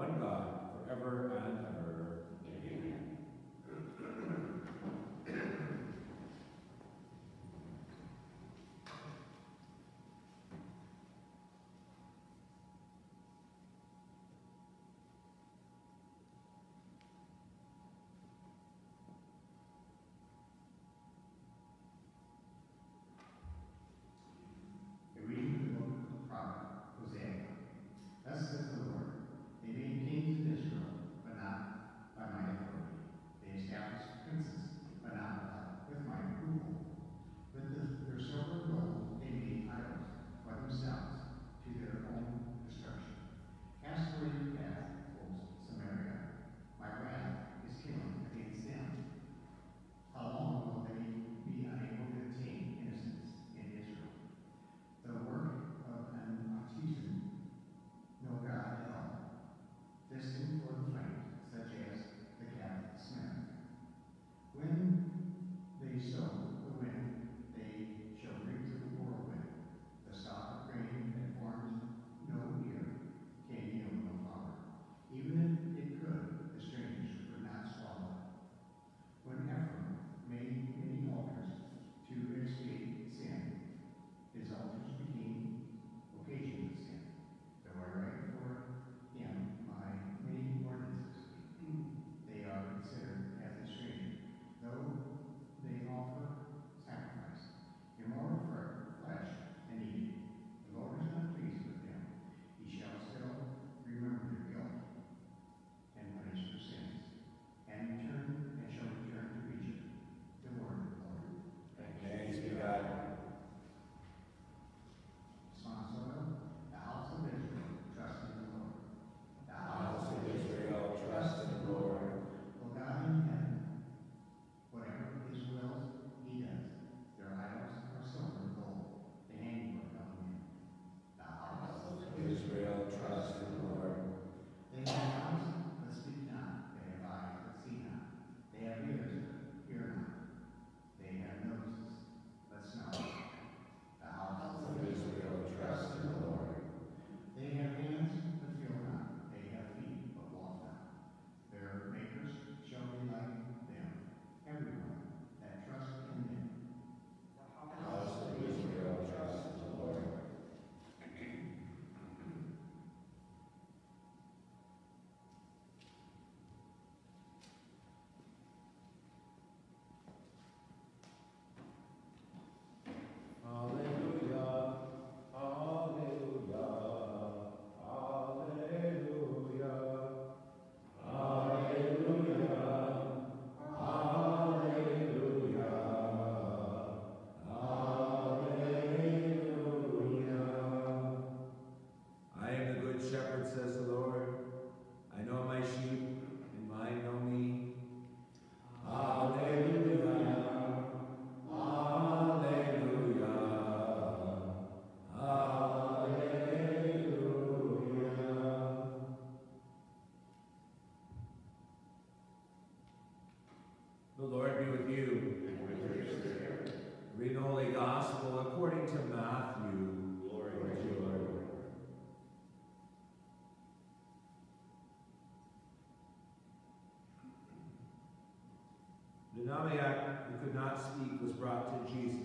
one God, forever and ever. was brought to Jesus.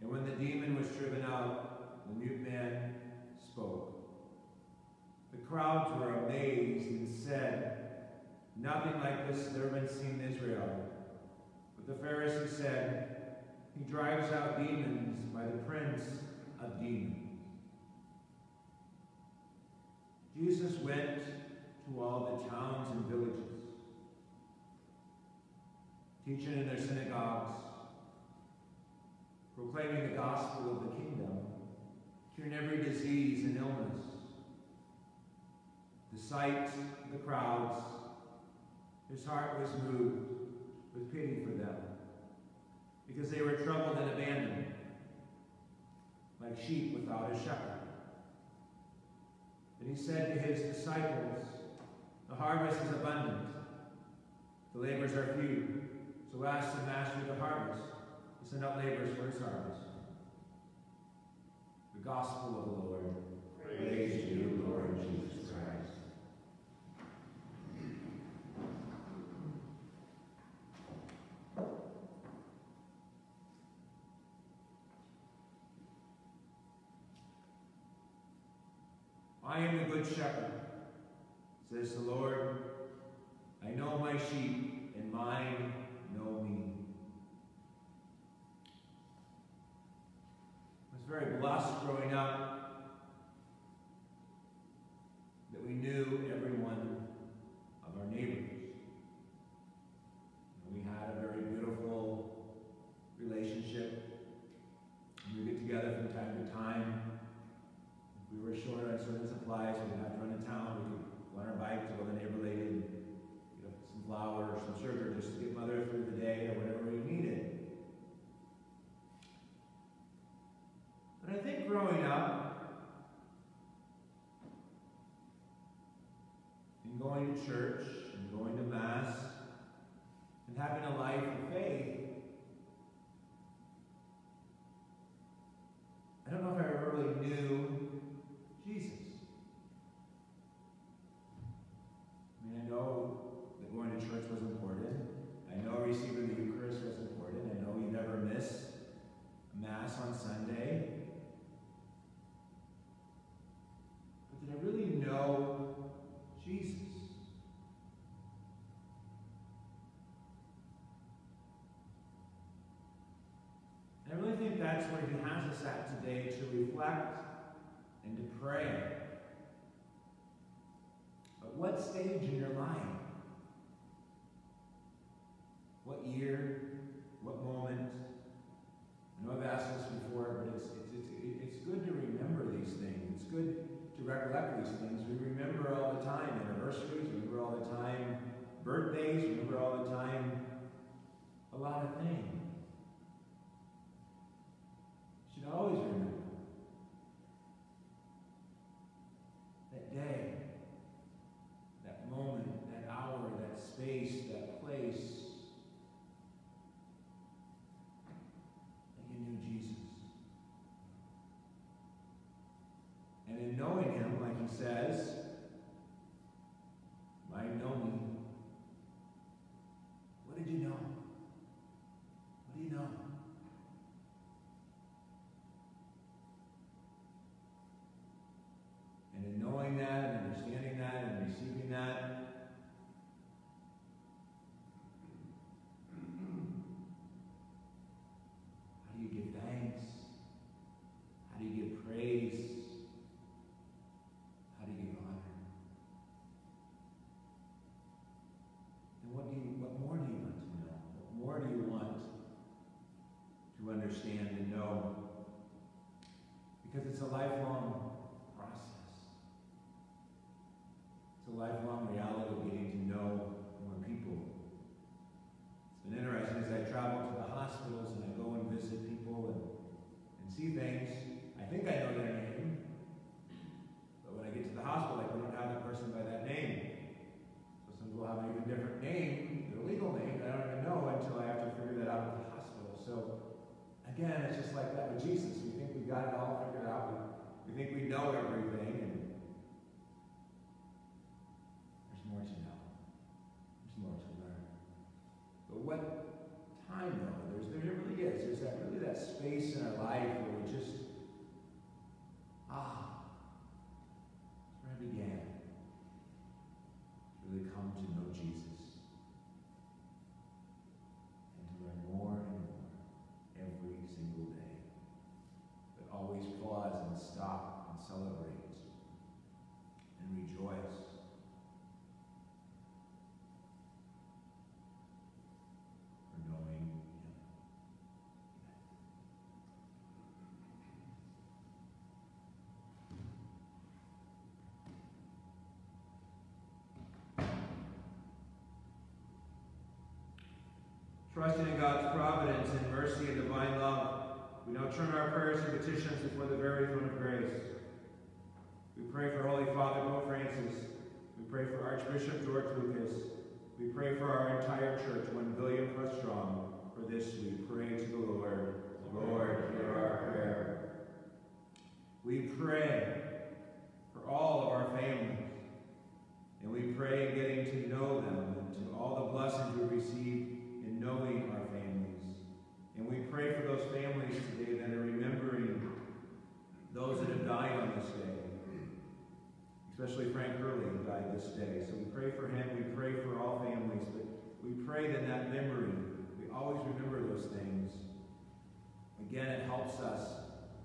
And when the demon was driven out, the mute man spoke. The crowds were amazed and said, Nothing like this has ever been seen in Israel. But the Pharisees said, He drives out demons by the prince of demons. Jesus went to all the towns and villages teaching in their synagogues, proclaiming the gospel of the kingdom, curing every disease and illness. The sight the crowds, his heart was moved with pity for them, because they were troubled and abandoned, like sheep without a shepherd. And he said to his disciples, The harvest is abundant, the labors are few. So ask the master of the harvest to send out laborers for his harvest. The gospel of the Lord. Praise, Praise you, Lord Jesus Christ. I am the good shepherd, says the Lord. I know my sheep, and mine I was very blessed growing up. a lot of things. You should always remember. know everything, and there's more to know. There's more to learn. But what time, though? There's, there really is. There's that, really that space in our life Trusting in God's providence and mercy and divine love, we now turn our prayers and petitions before the very throne of grace. We pray for Holy Father Pope Francis. We pray for Archbishop George Lucas. We pray for our entire church, one billion plus strong. For this we pray to the Lord. Lord, hear our prayer. We pray for all of our families. And we pray getting to know them and to all the blessings we receive knowing our families. And we pray for those families today that are remembering those that have died on this day. Especially Frank Hurley, who died this day. So we pray for him. We pray for all families. But we pray that that memory, we always remember those things. Again, it helps us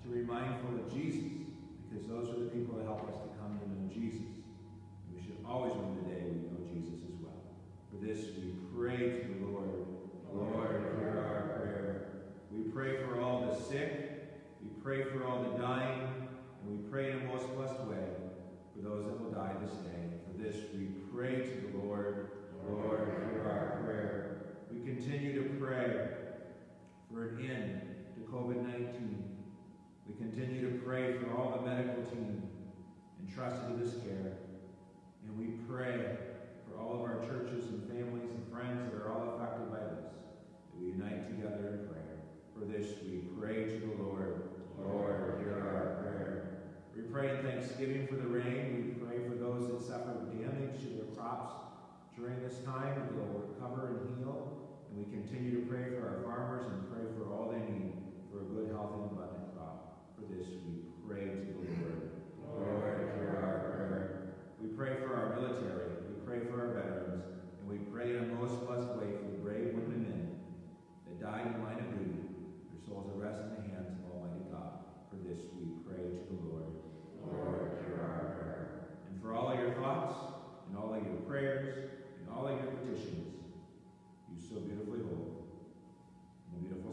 to be mindful of Jesus, because those are the people that help us to come to know Jesus. And we should always remember the day we know Jesus as well. For this, we pray to the. Lord, hear our prayer. We pray for all the sick. We pray for all the dying. And we pray in a most blessed way for those that will die this day. For this, we pray to the Lord. Lord, hear our prayer. We continue to pray for an end to COVID-19. We continue to pray for all the medical team entrusted to this care. And we pray for all of our churches and families and friends that are all affected by this, that we unite together in prayer. For this we pray to the Lord. Lord, hear our prayer. We pray in thanksgiving for the rain. We pray for those that suffered damage to their crops during this time, that they'll recover and heal. And we continue to pray for our farmers and pray for all they need for a good, healthy, and abundant crop. For this we pray to the Lord. Lord, hear our prayer. We pray for our military. We pray for our veterans. And we pray in a most blessed way for the brave women and men that died in line of duty. Their souls are rest in the hands of Almighty God. For this we pray to the Lord. Lord, hear our prayer. And for all of your thoughts, and all of your prayers, and all of your petitions, you so beautifully hold in the beautiful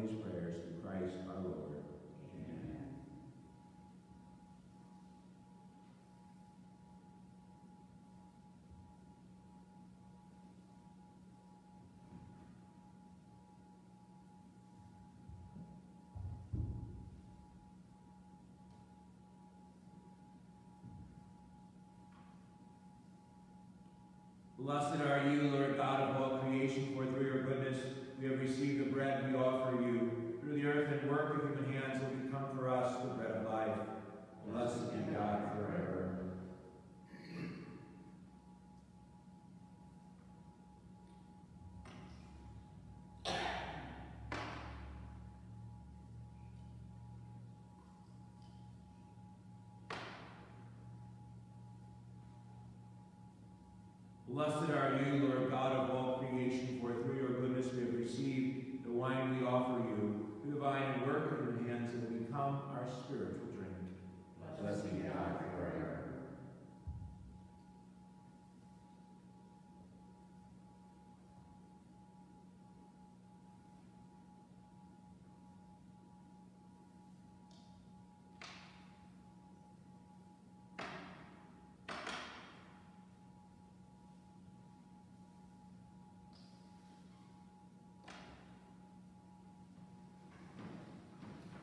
these prayers through Christ our Lord. Amen. Blessed are you, Blessed are you, Lord God of all creation, for through your goodness we have received the wine we offer you. Through the vine work of your hands, and become our spiritual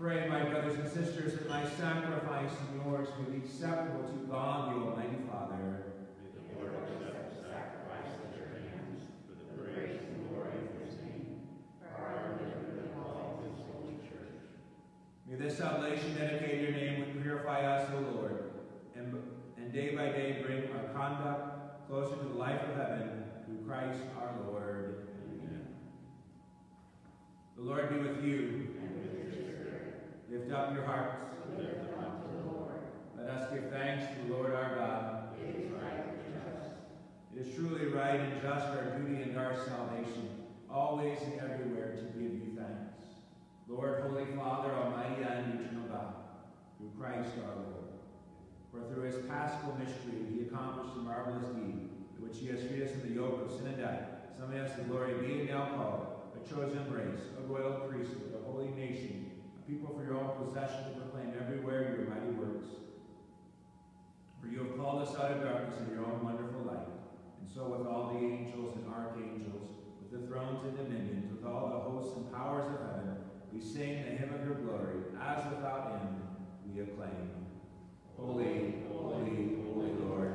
Pray, my brothers and sisters, that my sacrifice and yours may be acceptable to God, the Almighty Father. May the Lord accept the sacrifice at your hands for the praise and glory of his name, for our good and of his holy church. May this salvation dedicated your name would purify us, O Lord, and, and day by day bring our conduct closer to the life of heaven through Christ our Lord. Amen. The Lord be with you. Up your hearts. Let us give thanks to the Lord our God. It is right it is truly right and just, our duty and our salvation, always and everywhere to give you thanks. Lord, Holy Father, Almighty and eternal God, through Christ our Lord. For through his paschal mystery he accomplished a marvelous deed, which he has freed us from the yoke of sin and death, summoning us the glory, being now called, a chosen race, a royal priesthood, a holy nation, people for your own possession to proclaim everywhere your mighty works. For you have called us out of darkness into your own wonderful light. And so with all the angels and archangels, with the thrones and dominions, with all the hosts and powers of heaven, we sing the hymn of your glory, as without end we acclaim. Holy, holy, holy Lord,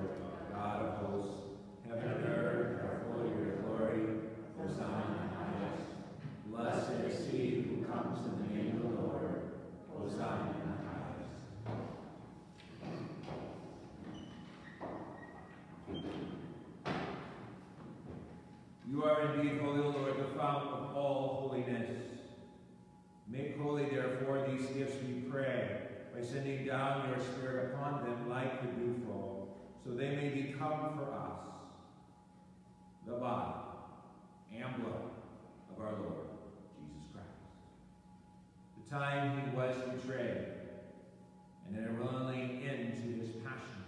God of hosts, heaven and earth are full of your glory. Hosanna in the highest. Blessed is he who comes in the name of the Lord. Hosanna in the highest. You are indeed holy, O Lord, the fount of all holiness. Make holy, therefore, these gifts, we pray, by sending down your Spirit upon them like the dewfall, so they may become for us the body and blood of our Lord Jesus Christ. The time he was betrayed, and then willingly into his passion,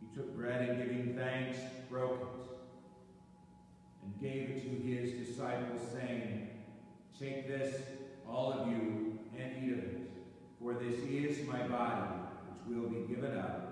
he took bread and giving thanks, broke it, and gave it to his disciples, saying, Take this, all of you, and eat of it, for this is my body, which will be given up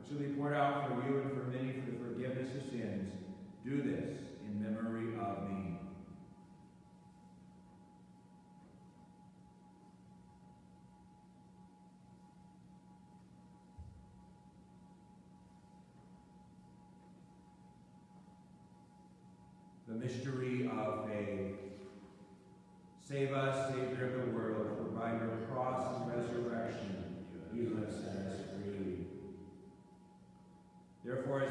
which will be poured out for you and for many for the forgiveness of sins. Do this in memory of me. The mystery of faith. Save us, Savior of the world, for by your cross and resurrection you have set us free. Therefore, as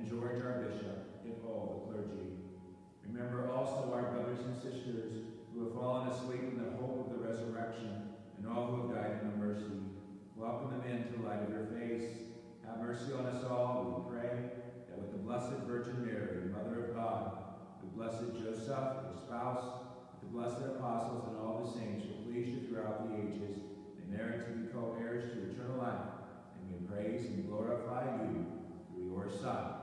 and George, our Bishop, and all the clergy. Remember also our brothers and sisters who have fallen asleep in the hope of the resurrection, and all who have died in the mercy. Welcome them into the light of your face. Have mercy on us all, we pray, that with the Blessed Virgin Mary, Mother of God, the blessed Joseph, her spouse, the blessed apostles, and all the saints will please you throughout the ages, and merit to be co-heirs to eternal life, and we praise and glorify you through your Son,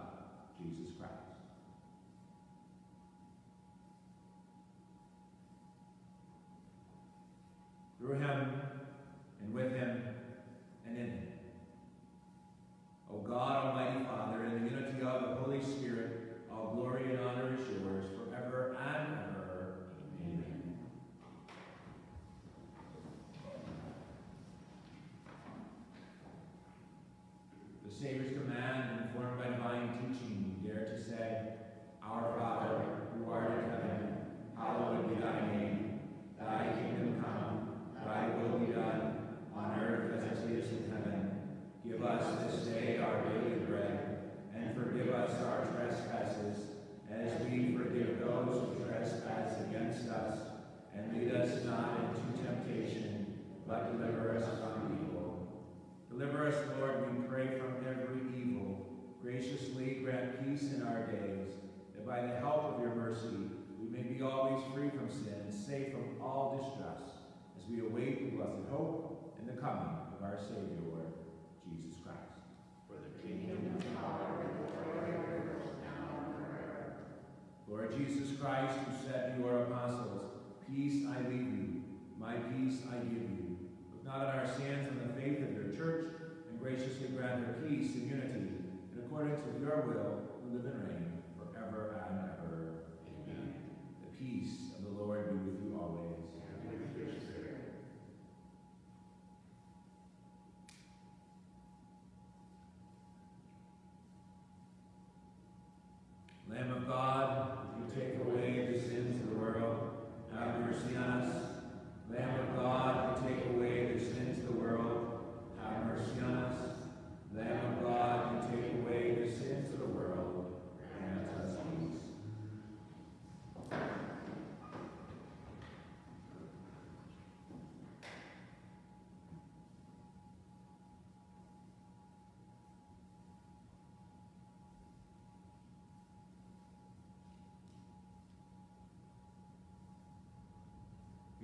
My peace I give you. Look not on our sins, on the faith of your church, and graciously grant her peace and unity, in accordance with your will, who live and reign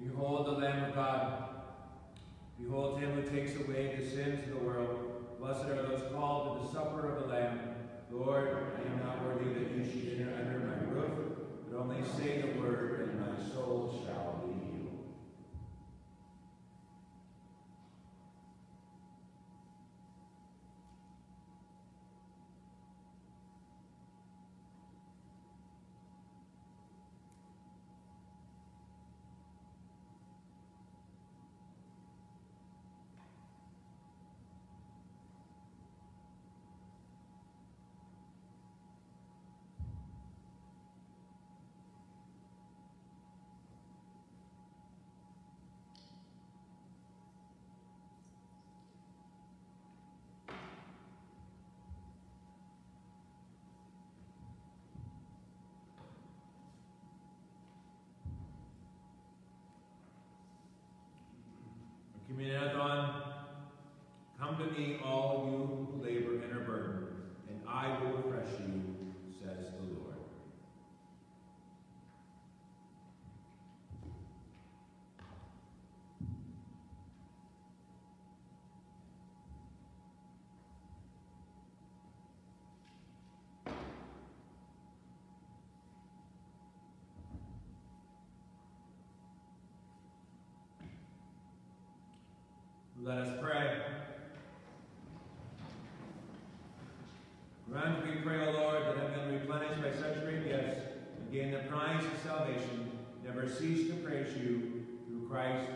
Behold the Lamb of God. Behold him who takes away the sins of the world. Blessed are those Give me another one. Come to me, all you cease to praise you through Christ